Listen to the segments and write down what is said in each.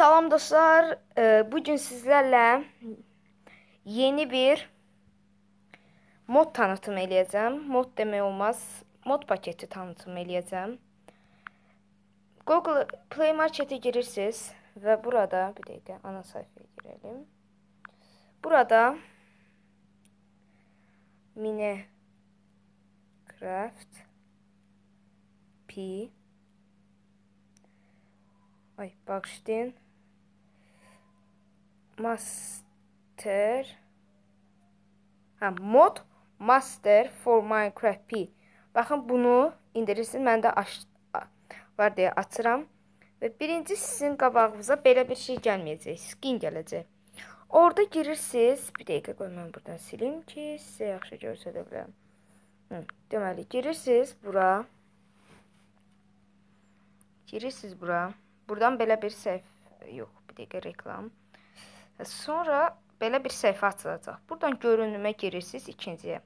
Salam dostlar. Ee, Bugün sizlərlə yeni bir mod tanıtım eləyəcəm. Mod demək olmaz. Mod paketi tanıtım eləyəcəm. Google Play Marketə girirsiniz və burada bir dəqiqə ana sayfaya girelim. Burada Minecraft P Ay bağışlayın. Master Ha, mod Master for Minecraft P. Baxın bunu indirirsiniz. Mən də aç var deyə açıram. Və birinci sizin qabağınıza belə bir şey gəlməyəcək. Skin gələcək. Orada girirsiniz. Bir dəqiqə qoy mən buradan silim ki, sizə yaxşı göstərə bilərəm. Hı, deməli girirsiniz bura. Girirsiniz bura. Buradan belə bir səhifə, yox, bir dəqiqə reklam. Sonra belə bir səhifə açılacaq. Buradan görünümə girirsiniz ikinciyə.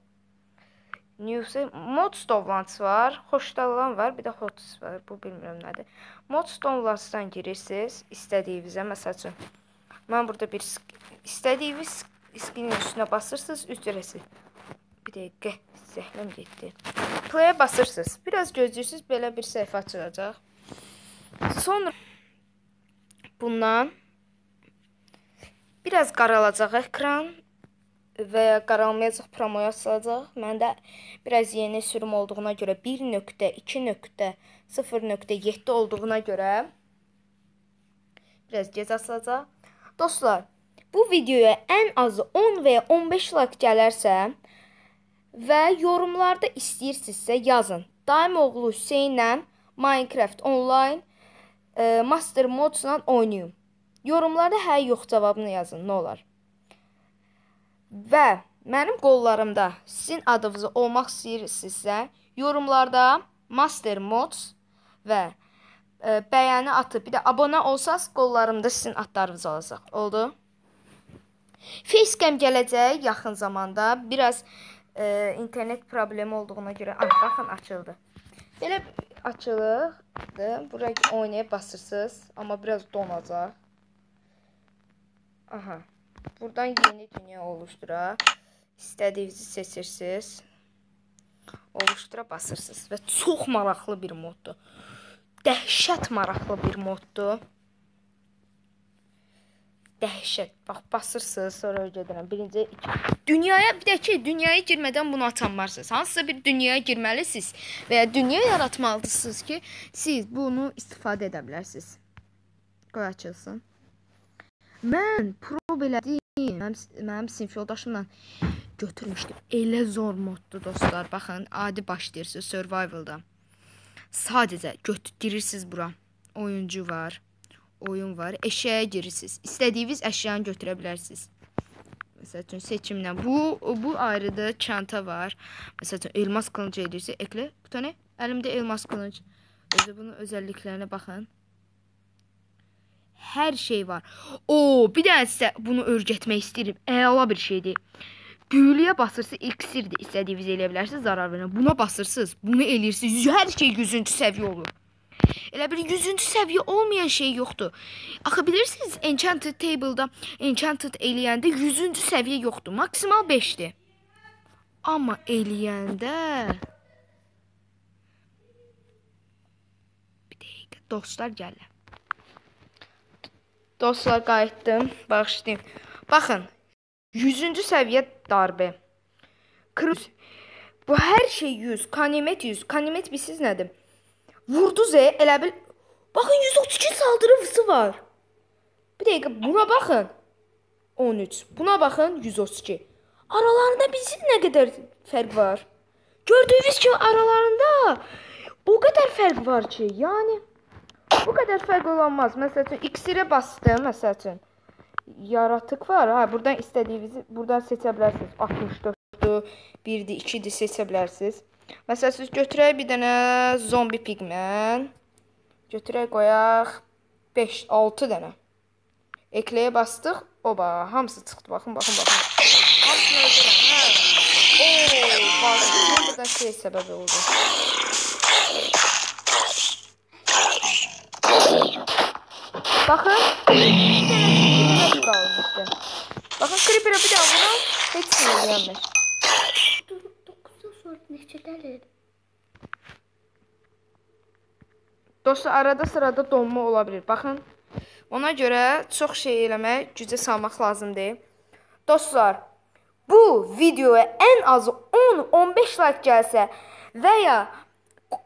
News mod stovlantısı var, xoşdalan var, bir də hots var. Bu bilmirəm nədir. Mod stovlantısından girirsiniz istədiyinizə, məsəl üçün. Mən burada bir istədiyiniz skinin üstünə basırsınız, ücretsiz. Bir dəqiqə, zəhləm getdi. Play-ə basırsınız. Biraz gözləyirsiniz, belə bir səhifə açılacaq. Sonra bundan biraz qaralacaq ekran və ya qaralmayacaq promoya açılacaq. Məndə biraz yeni sürüm olduğuna görə 1.2.0.7 olduğuna görə biraz gec açılacaq. Dostlar, bu videoya ən azı 10 və ya 15 like gələrsə və yorumlarda istəyirsinizsə yazın. Daim oğlu Hüseynlə Minecraft online e, Master Modsla oynayım. Yorumlarda hə yox cavabını yazın, nə olar. Və mənim qollarımda sizin adınız olmaq istəyirsinizsə, yorumlarda Master Mods və e, bəyəni atıb, bir də abunə olsaz, qollarımda sizin adlarınız olacaq. Oldu? Facecam gələcək yaxın zamanda. Biraz e, internet problemi olduğuna görə, ah, baxın açıldı. Belə açılıqdır. Bura oynaya basırsınız. Amma biraz donacaq. Aha. Buradan yeni dünya oluşdura. İstədiyinizi seçirsiniz. Oluşdura basırsınız. Və çox maraqlı bir moddur. Dəhşət maraqlı bir moddur dəhşət. Bax basırsınız, sonra gedirəm. Birinci, iki. Dünyaya bir də ki, dünyaya girmədən bunu atanmarsınız. Hansısa bir dünyaya girməlisiniz və ya dünya yaratmalısınız ki, siz bunu istifadə edə bilərsiniz. Qoy açılsın. Mən pro belədim. Mənim, mənim sinif yoldaşımla götürmüşdüm. Elə zor moddur dostlar. Baxın, adi başlayırsınız survivalda. Sadəcə götürürsüz bura. Oyuncu var oyun var. Eşyaya girirsiniz. İstədiyiniz əşyanı götürə bilərsiniz. Məsəl üçün seçimlə bu bu ayrıdır. Çanta var. Məsəl üçün elmas qılıncı edirsə, eklə. Bu tane əlimdə elmas qılınc. Özü bunun özəlliklərinə baxın. Hər şey var. O, bir də sizə bunu öyrətmək istəyirəm. Əla bir şeydir. Büyülüyə basırsınız, iksirdir. İstədiyiniz eləyə bilərsiniz, zarar verən. Buna basırsınız, bunu eləyirsiniz. Hər şey 100-cü səviyyə olur. Elə bir 100-cü səviyyə olmayan şey yoxdur. Axı bilirsiniz, Enchanted Table-da Enchanted eləyəndə 100-cü səviyyə yoxdur. Maksimal 5-dir. Amma eləyəndə bir dəqiqə dostlar gəlir. Dostlar qayıtdım. Bağışlayın. Baxın. 100-cü səviyyə darbə. Kruz Bu hər şey 100. Kanimet 100. Kanimet bilsiz nədir? Vurdu Z elə bil. Baxın 132 saldırısı var. Bir dəqiqə buna baxın. 13. Buna baxın 132. Aralarında bizim nə qədər fərq var? Gördüyünüz kimi aralarında o qədər fərq var ki, yəni bu qədər fərq olanmaz. Məsəl üçün iksirə basdım, məsəl üçün. Yaratıq var. Ha, buradan istədiyinizi buradan seçə bilərsiniz. 64-dür, 1-dir, 2-dir seçə bilərsiniz. Məsələn, siz götürək bir dənə zombi pigmen. Götürək qoyaq 5 6 dənə. Ekləyə bastıq. Oba, hamısı çıxdı. Baxın, baxın, baxın. Hamısını öldürəm. Hə. Oo, bax, bu da şey səbəb oldu. Dənə skipper qalmışdı. Baxın creeperə bir daha nə eləmir. Dur 9-dan sonra neçədədir? Dostlar arada sırada donma ola bilər. Baxın. Ona görə çox şey eləmək, gücə salmaq lazımdır. Dostlar, bu videoya ən azı 10-15 like gəlsə və ya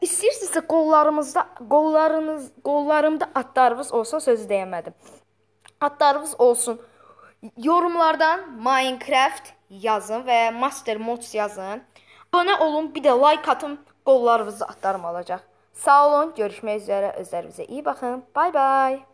istəyirsinizsə qollarımızda, qollarınız, qollarımda atlarınız olsa sözü deyəmədim. Atlarınız olsun. Yorumlardan Minecraft yazın və Master Mods yazın. Abunə olun, bir də like atın, qollarınızı atlarım olacaq. Sağ olun, görüşmək üzrə, özlərinizə iyi baxın. Bay bay.